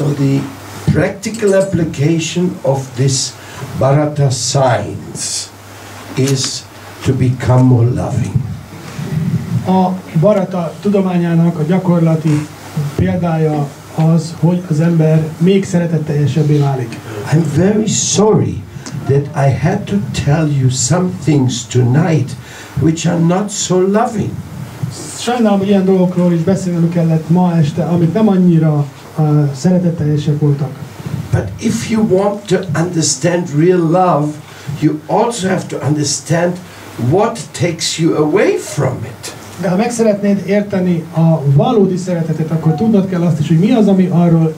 So the practical application of this Bharata science is to become more loving. A Barata tudományának a gyakorlati példája az, hogy az ember még szeretetteljesebbé válik. I'm very sorry that I had to tell you some things tonight which are not so loving. Sajnálom, hogy ilyen dolgokról is beszélnem kellett ma este, amik nem annyira szeretetteljesek voltak. But if you want to understand real love, you also have to understand what takes you away from it. De ha meg szeretnéd érteni a valódi szeretetet, akkor tudnod kell azt is, hogy mi az, ami arról,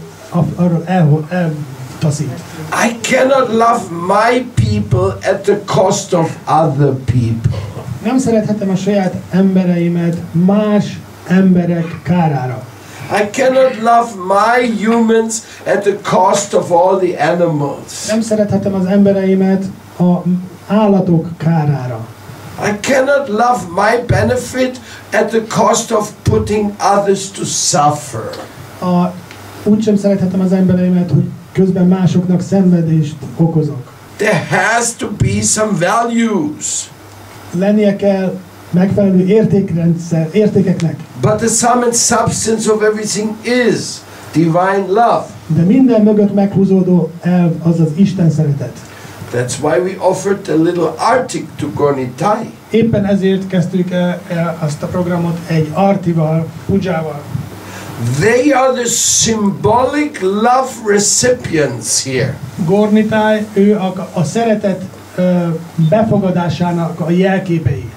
arról el, eltaszít. I cannot love my people at the cost of other people. Nem szerethetem a saját embereimet más emberek kárára. I cannot love my humans at the cost of all the animals. Nem szerethetem az embereimet a állatok kárára. I cannot love my benefit at the cost of putting others to suffer. A, úgy sem szerethetem az embereimet, hogy közben másoknak szenvedést okozok. There has to be some values. Lennie kell megfelelő értékrendszer, értékeknek, But the sum and substance of everything is divine love. de minden mögött meghúzódó elv az az Isten szeretet. That's why we offered the little arctic to Gornitai. Éppen ezért kezdtük el, azt a programot egy artival, pujával. They are the symbolic love recipients here. Gornitáj, ő a, a szeretet ö, befogadásának a jelképei.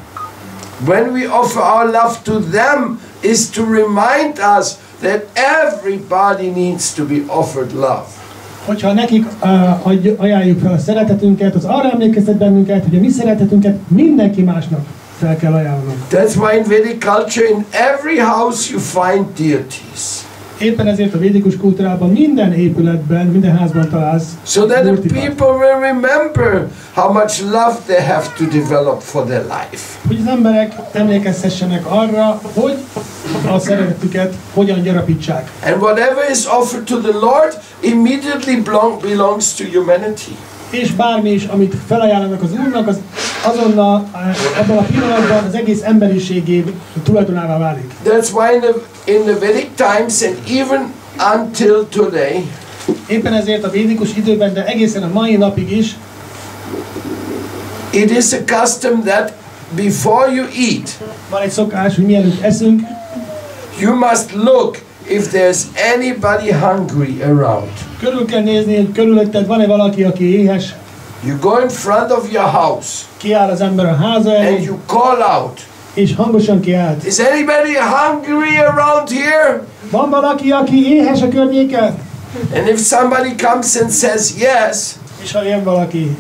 When we offer our love to them is to remind us that everybody needs to be offered love. Hogyha nekik uh, ajánljuk fel a szeretetünket, az arra emlékeztet bennünket, hogy a mi szeretetünket mindenki másnak fel kell ajánlanunk. That's why in Vedic culture in every house you find deities. Éppen ezért a védikus kultúrában minden épületben, minden házban találsz So that the people will remember how much love they have to develop for their life. hogy az emberek emlékezhessenek arra, hogy a szeretetüket hogyan gyarapítsák. And whatever is offered to the Lord immediately belong, belongs to humanity. És bármi is, amit felajánlanak az Úrnak, az azonnal eh, abban a pillanatban az egész emberiségé tulajdonává válik. That's why in the, in the Vedic times and even until today, Éppen ezért a védikus időben, de egészen a mai napig is, it is a custom that before you eat, van egy szokás, hogy mielőtt eszünk, you must look if there's anybody hungry around. Körül kell nézni, körülötted van-e valaki, aki éhes, You go in front of your house kiáll az ember a háza and elé, you call out, és hangosan kiált. Is anybody hungry around here? Van valaki, aki éhes a környéken? And if somebody comes and says yes, És ha jön valaki,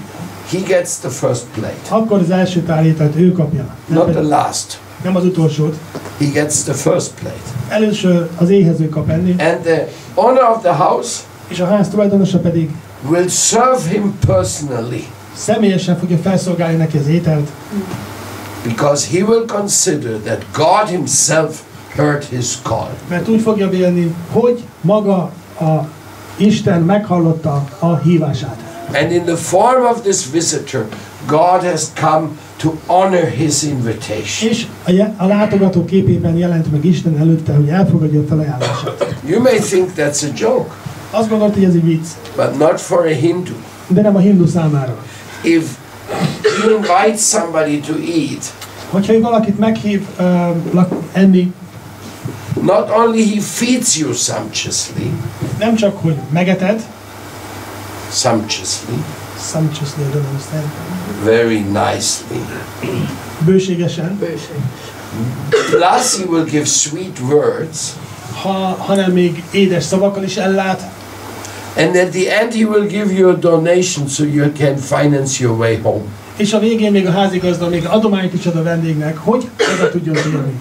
he gets the first plate, akkor az első tálétet ő kapja. Not the last. nem az utolsót. He gets the first plate. Először az éhező kap enni, And the owner of the house és a ház tulajdonosa pedig will serve him personally személyesen fogja felszolgálni neki az ételt, because he will consider that God himself heard his call. mert úgy fogja vélni, hogy maga a Isten meghallotta a hívását. And in the form of this visitor, God has come to honor his invitation. És a, a látogató képében jelent meg Isten előtte, hogy elfogadja a felajánlását. You may think that's a joke, Azt gondolt, hogy ez egy vicc, but not for a Hindu. de nem a hindu számára. If you invite somebody to eat, Hogyha valakit meghív uh, enni, not only he feeds you sumptuously, nem csak, hogy megeted, sumptuously, sumptuously, I don't understand, very nicely, bőségesen, plus he will give sweet words, ha, hanem még édes szavakkal is ellát, and at the end he will give you a donation so you can finance your way home. és a végén még a házigazda még adományt is ad a vendégnek, hogy oda tudjon térni.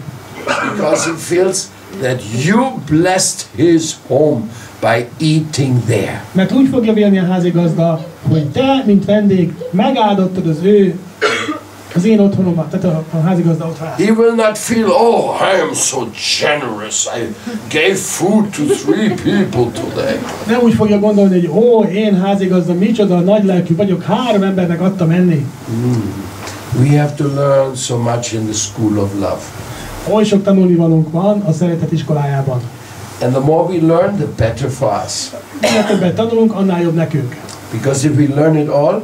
Because he feels that you blessed his home by eating there. Mert úgy fogja vélni a házigazda, hogy te, mint vendég, megáldottad az ő az én otthonomban, tehát a, a házigazda otthonát. He will not feel, oh, I am so generous. I gave food to three people today. Nem úgy fogja gondolni, hogy ó, én házigazda, micsoda nagy lelkű vagyok, három embernek adtam enni. We have to learn so much in the school of love. Oly sok tanulnivalónk van a szeretet iskolájában. And the more we learn, the better for us. Minél többet tanulunk, annál jobb nekünk. Because if we learn it all,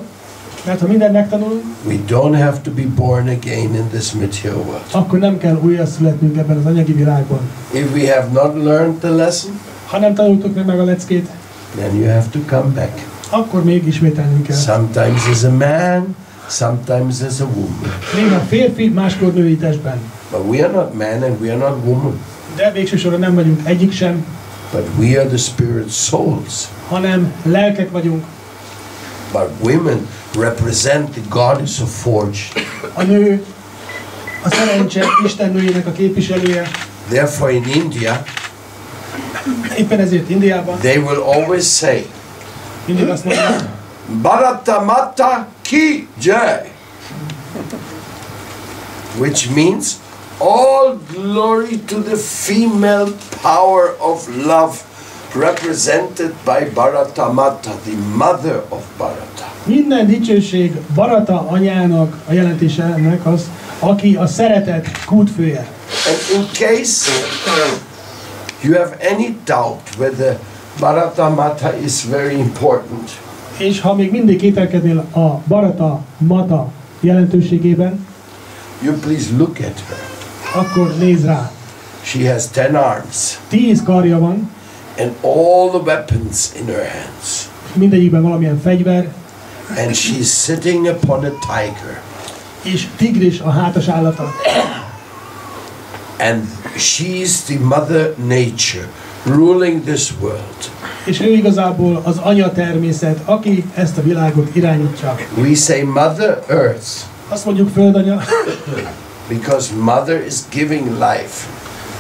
Mert ha mindent megtanulunk, we don't have to be born again in this material world. akkor nem kell újra születnünk ebben az anyagi világban. If we have not learned the lesson, Ha nem tanultuk meg, a leckét, then you have to come back. akkor még ismételnünk kell. Sometimes as a man, sometimes as a woman. Néha férfi, máskor női testben. But we are not man and we are not woman, De végső soron nem vagyunk egyik sem, but we are the spirit souls. hanem lelkek vagyunk. But women represent the goddess of forge. A nő, a szerencse Isten nőjének a képviselője. Therefore, in India, Éppen ezért Indiában they will always say, mindig azt mondják, Bharata Mata Ki Jai. Which means all glory to the female power of love represented by Bharata Mata, the mother of Bharata. minden dicsőség Barata anyának, a jelentése ennek az, aki a szeretet kútfője. And in case you have any doubt whether Bharata Mata is very important, És ha még mindig kételkednél a Barata Mata jelentőségében, you please look at her. akkor nézd rá. She has ten arms Tíz karja van, and all the weapons in her hands. mindegyikben valamilyen fegyver, and she's sitting upon a tiger és tigris a hátas állata. and she's the mother nature ruling this world És ő igazából az anya természet, aki ezt a világot irányítja. we say mother earth Azt mondjuk földanya, because mother is giving life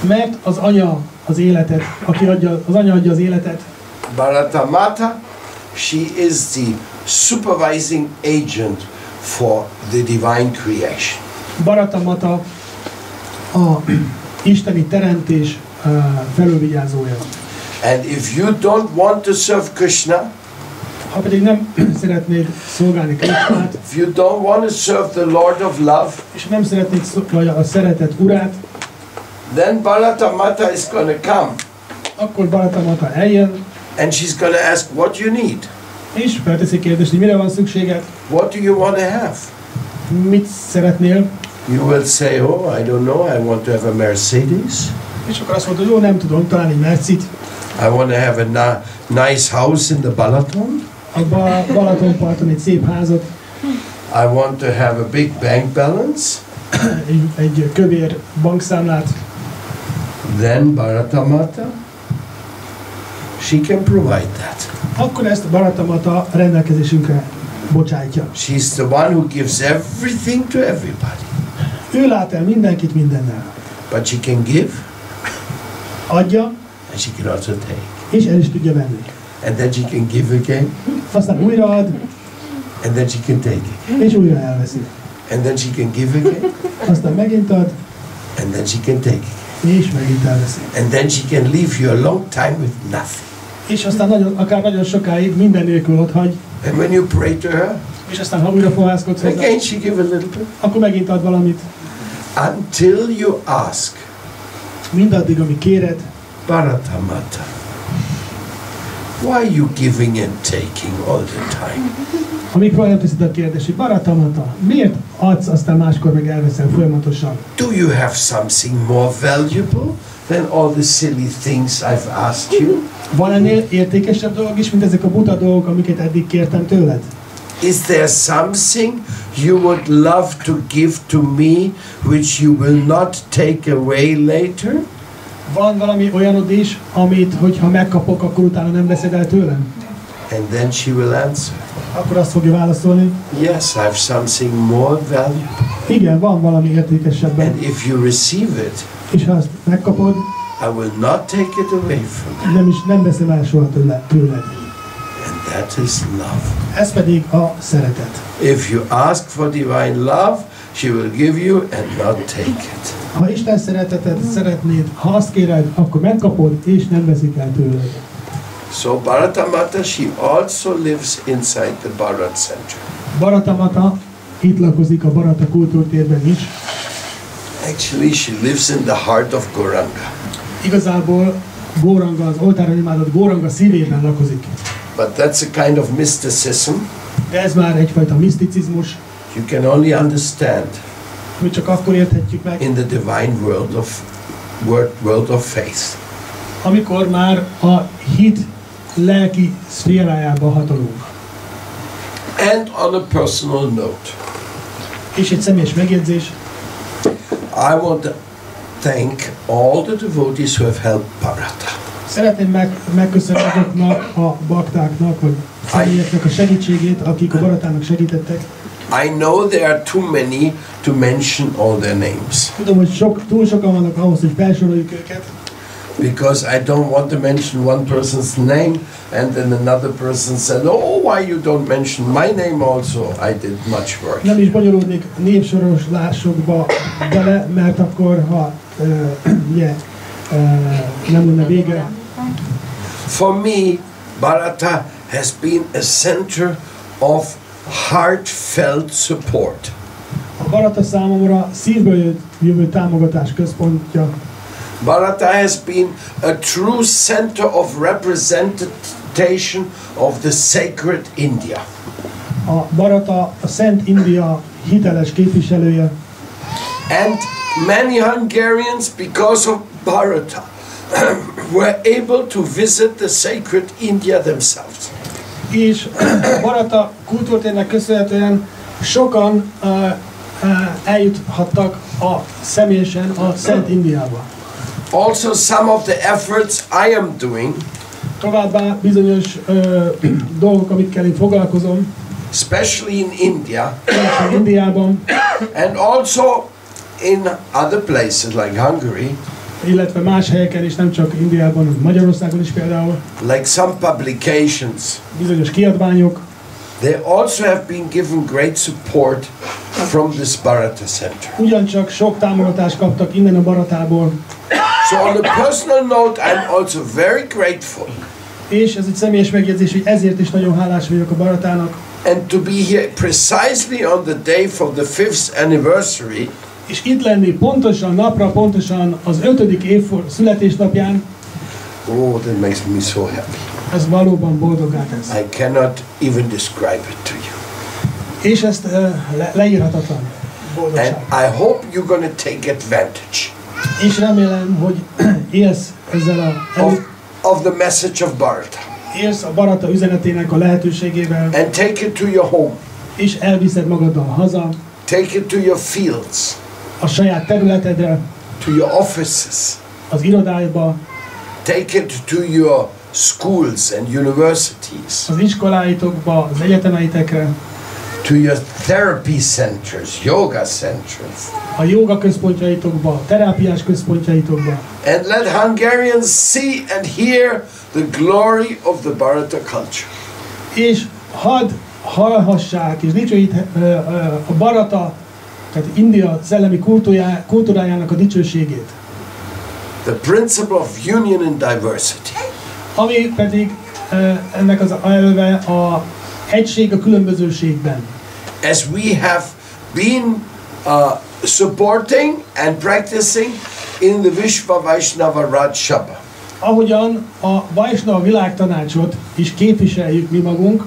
mert az anya az életet, aki adja, az anya adja az életet, bharatamata she is the supervising agent for the divine creation Baratamata a isteni teremtés uh, felülvigyázója. and if you don't want to serve krishna Ha pedig nem szeretnéd szolgálni Krisnát, if you don't want to serve the lord of love és nem szeretnéd szolgálni a szeretet urát, then bharatamata is going to come akkor Baratamata eljön, and she's going to ask what you need és felteszi kérdést, hogy mire van szükséged, What do you want to have? mit szeretnél, You will say, Oh, I don't know, I want to have a Mercedes. és akkor azt mondta, jó, nem tudom, talán egy mercit, I want to have a na- nice house in the Balaton. a Ba- Balatonparton egy szép házat, I want to have a big bank balance. egy, egy kövér bankszámlát, Then Bharatamata, she can provide that. akkor ezt a Baratamata rendelkezésünkre bocsátja. She's the one who gives everything to everybody. Ő lát el mindenkit mindennel. But she can give Adja, and she can also take. és el is tudja venni. And then she can give again Aztán újra ad, and then she can take it. és újra elveszi. And then she can give again Aztán megint ad, and then she can take. És megint elveszi. And then she can leave you a long time with nothing. És aztán nagyon, akár nagyon sokáig minden nélkül ott hagy, And when you pray to her, és aztán ha újra fohászkodsz hozzá, again she give a little bit. akkor megint ad valamit. Until you ask, Mindaddig, ami kéred, Bharatamata, why are you giving and taking all the time? amíg fel nem teszed a kérdést, hogy baratamata, miért adsz, aztán máskor meg elveszel folyamatosan? Do you have something more valuable than all the silly things I've asked you? Van ennél értékesebb dolog is, mint ezek a buta dolgok, amiket eddig kértem tőled? Is there something you would love to give to me which you will not take away later? Van valami olyanod is, amit, hogyha megkapok, akkor utána nem veszed el tőlem? And then she will answer, Akkor azt fogja válaszolni, Yes, I have something more valuable. igen, van valami értékesebben. And if you receive it, És ha azt megkapod, I will not take it away from you. nem is nem veszem el soha tőle, tőled. And that is love. Ez pedig a szeretet. If you ask for divine love, she will give you and not take it. Ha Isten szeretetet szeretnéd, ha azt kéred, akkor megkapod, és nem veszik el tőled. So Bharata Mata, she also lives inside the Bharat Center. Baratamata itt lakozik a Barata kultúrtérben is. Actually, she lives in the heart of Goranga. Igazából Góranga, az oltáron imádott Góranga szívében lakozik. But that's a kind of mysticism De ez már egyfajta miszticizmus, you can only understand hogy csak akkor érthetjük meg, in the divine world of world, world of faith. amikor már a hit lelki szférájába hatolunk. And on a personal note, És egy személyes megjegyzés, I want to thank all the devotees who have helped Bharata. szeretném meg, megköszönni azoknak a baktáknak, vagy személyeknek a segítségét, akik a Baratának segítettek. I know there are too many to mention all their names Tudom, hogy sok, túl sokan vannak ahhoz, hogy felsoroljuk őket, because I don't want to mention one person's name and then another person said, "Oh, why you don't mention my name also? I did much work." nem is bonyolódnék névsoroslásokba bele, mert akkor, ha ugye, nem lenne vége, For me, Bharata has been a center of heartfelt support. Barata számomra szívből jövő támogatás központja. Bharata has been a true center of representation of the sacred India. A Barata a Szent India hiteles képviselője, And many Hungarians, because of Barata, were able to visit the sacred India themselves. És a Barata kultúrtérnek köszönhetően sokan uh, uh, eljuthattak a személyesen a Szent Indiába. Also, some of the efforts I am doing, Továbbá bizonyos uh, dolgok, amikkel én foglalkozom, especially in India, Indiában, and also in other places like Hungary, illetve más helyeken is, nem csak Indiában, hanem Magyarországon is például, like some publications, bizonyos kiadványok, they also have been given great support from this Bharata Center. ugyancsak sok támogatást kaptak innen a Baratából, So, on a personal note, I'm also very grateful. És ez egy személyes megjegyzés, hogy ezért is nagyon hálás vagyok a Baratának, and to be here precisely on the day for the fifth anniversary és itt lenni pontosan, napra pontosan az ötödik évforduló születésnapján, oh that makes me so happy. Ez valóban boldoggá tesz. i cannot even describe it to you. És ezt uh, le, leírhatatlan boldogság. and i hope you're to take advantage És remélem, hogy élsz ezzel a, of, of the message of Bharata élsz a Barata üzenetének a lehetőségével, and take it to your home. És elviszed magaddal haza, take it to your fields a saját területedre, to your offices. az irodáidba, take it to your schools and universities. az iskoláitokba, az egyetemeitekre, to your therapy centers yoga centers. a joga központjaitokba, a terápiás központjaitokba, and let Hungarians see and hear the glory of the Bharata culture. és hadd hallhassák és dicsőít a Barata, tehát India szellemi kultúrá, kultúrájának a dicsőségét. The principle of union in diversity. Ami pedig ennek az elve a egység a különbözőségben. As we have been uh, supporting and practicing in the Vishva Vaishnava Raj Sabha. Ahogyan a Vaisnava világtanácsot is képviseljük mi magunk,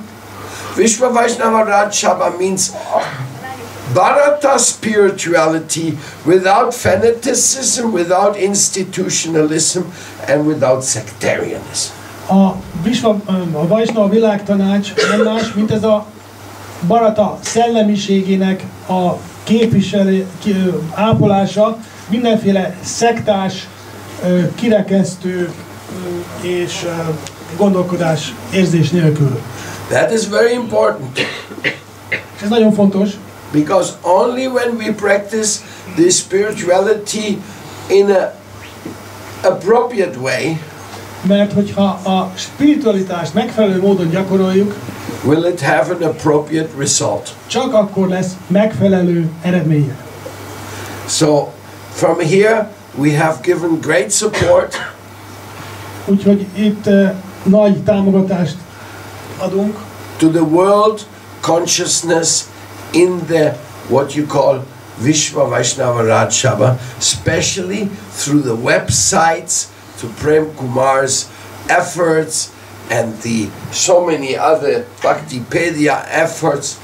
Vishva Vaishnava Raj Sabha means Bharata spirituality without fanaticism, without institutionalism, and without sectarianism. a, Visva, a Vaisnava világtanács nem más, mint ez a Barata szellemiségének a képviselő, ápolása mindenféle szektás, kirekesztő és gondolkodás érzés nélkül. That is very important És ez nagyon fontos, because only when we practice this spirituality in a appropriate way, mert hogyha a spiritualitást megfelelő módon gyakoroljuk, will it have an appropriate result. Csak akkor lesz megfelelő eredménye. So from here we have given great support Úgyhogy itt uh, nagy támogatást adunk to the world consciousness in the what you call Vishwa Vaishnava Raj Sabha, especially through the websites to Prem Kumar's efforts and the so many other Bhaktipedia efforts,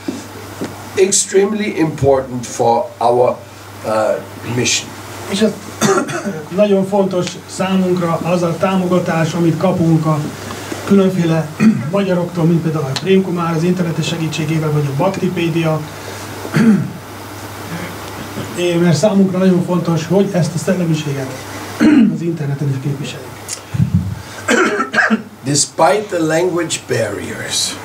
extremely important for our uh, mission. Nagyon fontos számunkra az a támogatás, amit kapunk a különféle magyaroktól, mint például a Prémkumár az internetes segítségével, vagy a Baktipédia. Mert számunkra nagyon fontos, hogy ezt a szellemiséget az interneten is képviseljük. Despite the language barriers,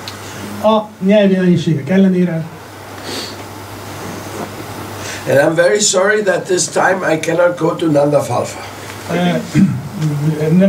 A nyelvi nehézségek ellenére, and I'm very sorry that this time I cannot go to Nanda Falfa.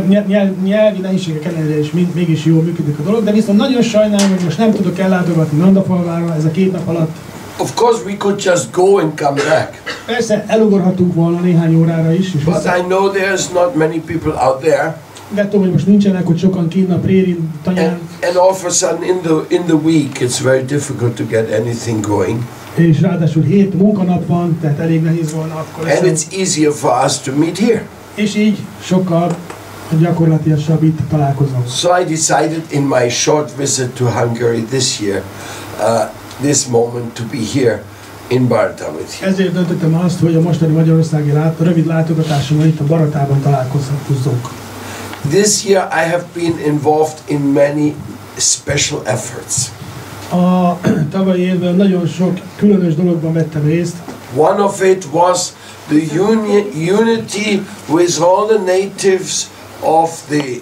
Nyelv, nyelv, nyelvi nehézségek ellenére is mégis jól működik a dolog, de viszont nagyon sajnálom, hogy most nem tudok ellátogatni Nandafalvára ez a két nap alatt. Of course, we could just go and come back, Persze elugorhatunk volna néhány órára is, és but vissza, I know there's not many people out there, de tudom, hogy most nincsenek ott sokan kint a prérin, tanyán, and, and all of a sudden in the in the week it's very difficult to get anything going, és ráadásul hét munkanap van, tehát elég nehéz volna akkor and it's easier for us to meet here. És így sokkal gyakorlatilasabb itt találkozunk. So I decided in my short visit to Hungary this year, uh, this moment to be here in Barta with you. Ezért döntöttem azt, hogy a mostani magyarországi lát, rövid látogatásomon itt a Baratában találkozhatunk. This year I have been involved in many special efforts. A tavalyi évben nagyon sok különös dologban vettem részt. One of it was the uni- unity with all the natives of the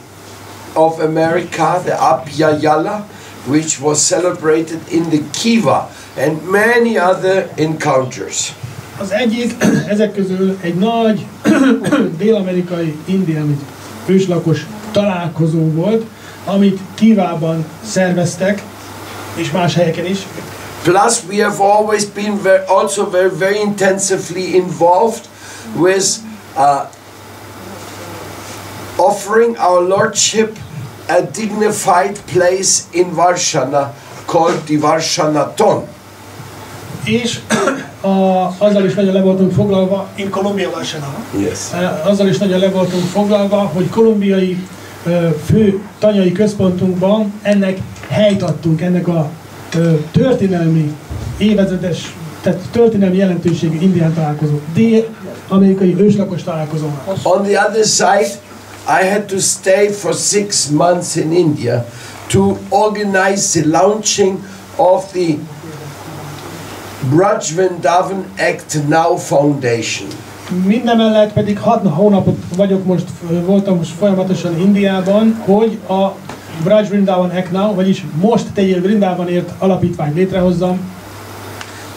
of America, the Apyayala, which was celebrated in the Kiva and many other encounters. Az egyik ezek közül egy nagy dél-amerikai indián őslakos találkozó volt, amit Kívában szerveztek, és más helyeken is. Plus, we have always been very, also very, very intensively involved with uh, offering our Lordship a dignified place in Varshana called the Varshana Ton. És a, azzal is nagyon le voltunk foglalva, in Kolumbiával sem, Yes. Eh, azzal is nagyon le voltunk foglalva, hogy kolumbiai fő tanyai központunkban ennek helyt adtunk, ennek a történelmi évezredes, tehát történelmi jelentőségű indián találkozó, dél-amerikai őslakos találkozónak. On the other side, I had to stay for six months in India to organize the launching of the Braj Vrindavan Act Now Foundation. Mindemellett pedig hat hónapot vagyok most, voltam most folyamatosan Indiában, hogy a Braj Vrindavan Ekna, vagyis most tegyél Vrindavanért alapítványt létrehozzam.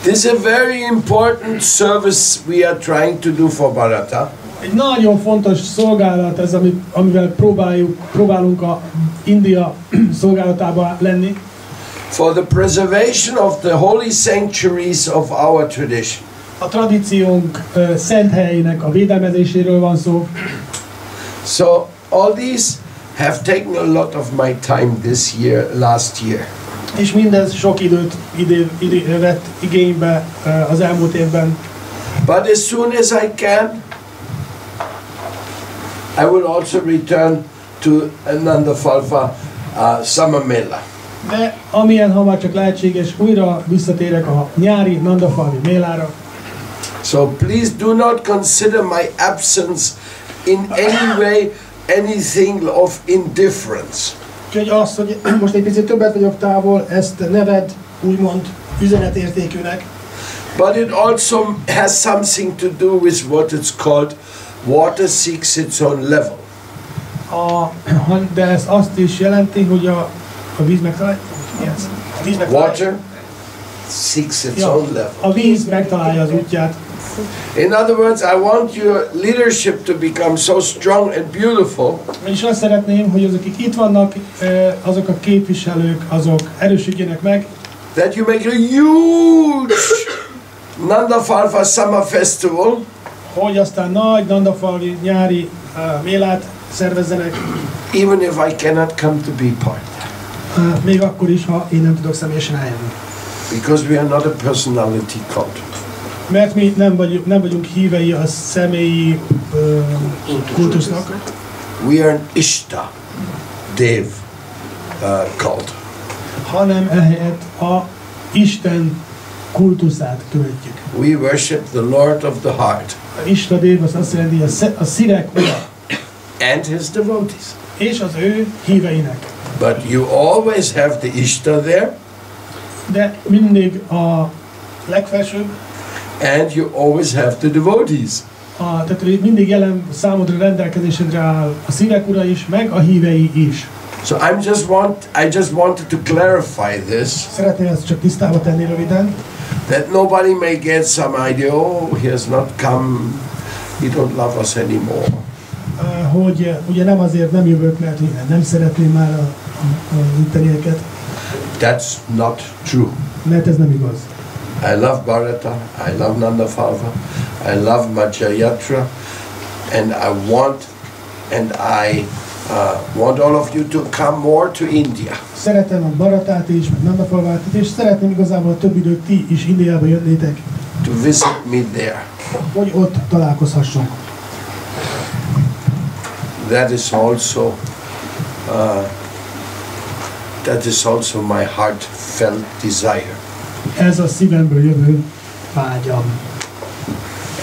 This is a very important service we are trying to do for Bharata. Egy nagyon fontos szolgálat ez, amit, amivel próbáljuk, próbálunk a India szolgálatába lenni, for the preservation of the holy sanctuaries of our tradition. a tradíciónk ö, szent helyének a védelmezéséről van szó, So all these have taken a lot of my time this year, last year. és mindez sok időt idő, idő vett igénybe ö, az elmúlt évben. But as soon as I can, I will also return to Ananda Falfa uh, Summer Mela. De amilyen hamar csak lehetséges, újra visszatérek a nyári Nandafalvi mélára. So please do not consider my absence in any way anything of indifference. Úgyhogy azt, hogy most egy picit többet vagyok távol, ezt neved úgymond üzenetértékűnek. But it also has something to do with what it's called water seeks its own level. A, de ez azt is jelenti, hogy a, a víz megtalálja. Yes. Water seeks its Ja, own level. a víz megtalálja az útját. In other words, I want your leadership to become so strong and beautiful És azt szeretném, hogy azok, akik itt vannak, azok a képviselők, azok erősödjenek meg, that you make a huge Nanda Falfa Summer Festival hogy aztán nagy Nandafalvi nyári uh, mélát szervezzenek, even if I cannot come to be part. még akkor is, ha én nem tudok személyesen eljönni. Because we are not a personality cult. Mert mi nem vagyunk, nem vagyunk hívei a személyi uh, kultusznak, We are an Ishta Dev uh, cult. hanem ehelyett a Isten kultuszát követjük. We worship the Lord of the heart A Isten dév az azt jelenti, a, a szívek ura, and his devotees. és az ő híveinek. But you always have the Ishta there De mindig a legfelsőbb, and you always have the devotees. a, tehát mindig jelen számodra rendelkezésedre áll a szívek ura is, meg a hívei is. So I'm just want I just wanted to clarify this Szeretném ezt csak tisztába tenni röviden, that nobody may get some idea, oh, he has not come, he don't love us anymore. eh, hogy eh, ugye nem azért nem jövök, mert ugye nem szeretném már a, a, a ittenieket, That's not true. mert ez nem igaz. I love Bharata, I love Nanda Falva, I love Madhyayatra, and I want, and I uh, want all of you to come more to India. Szeretem a Baratát is, meg Nandafalvát is, és szeretném igazából több időt ti is Indiába jönnétek, to visit me there. hogy ott találkozhassunk. That is also uh, that is also my heartfelt desire. Ez a szívemből jövő vágyam.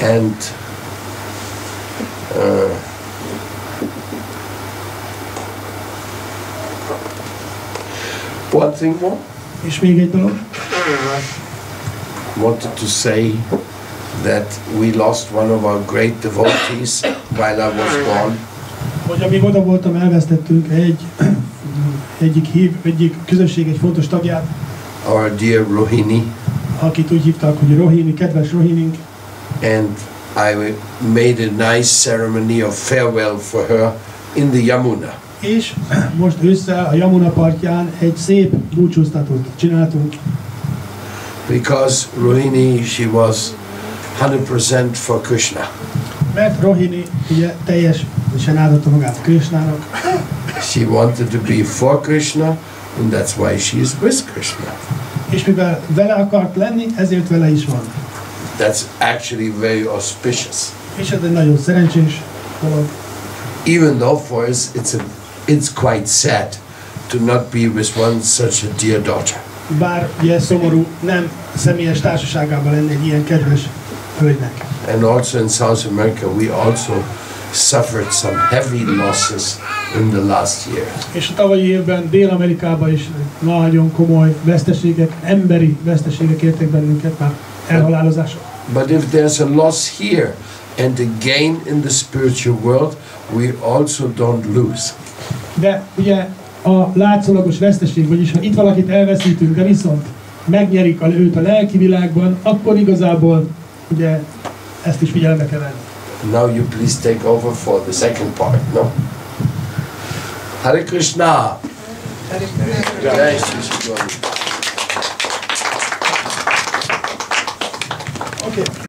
And uh, one thing more, És még egy dolog, wanted to say that we lost one of our great devotees while I was gone. hogy amíg oda voltam, elvesztettünk egy egyik hív, egyik közösség egy fontos tagját, Our dear Rohini, akit úgy hívtak, hogy Rohini, kedves Rohinink, and I made a nice ceremony of farewell for her in the Yamuna. és most ősszel a Yamuna partján egy szép búcsúztatót csináltunk, because Rohini she was 100% for Krishna. mert Rohini ugye teljesen áldotta magát Krishnának, She wanted to be for Krishna, and that's why she is with Krishna. És mivel vele akart lenni, ezért vele is van. That's actually very auspicious. És ez egy nagyon szerencsés dolog. Even though for us it's a, it's quite sad to not be with one such a dear daughter. Bár ugye szomorú, nem személyes társaságában lenni egy ilyen kedves hölgynek. And also in South America, we also suffered some heavy losses in the last year. És a tavalyi évben Dél-Amerikában is nagyon komoly veszteségek, emberi veszteségek értek bennünket már elhalálozások. But if there's a loss here and a gain in the spiritual world, we also don't lose. De ugye a látszólagos veszteség, vagyis ha itt valakit elveszítünk, de viszont megnyerik a őt a lelki világban, akkor igazából ugye ezt is figyelembe kell venni. Now you please take over for the second part, no? Hare Krishna. Shri Shri Gauri. Okay.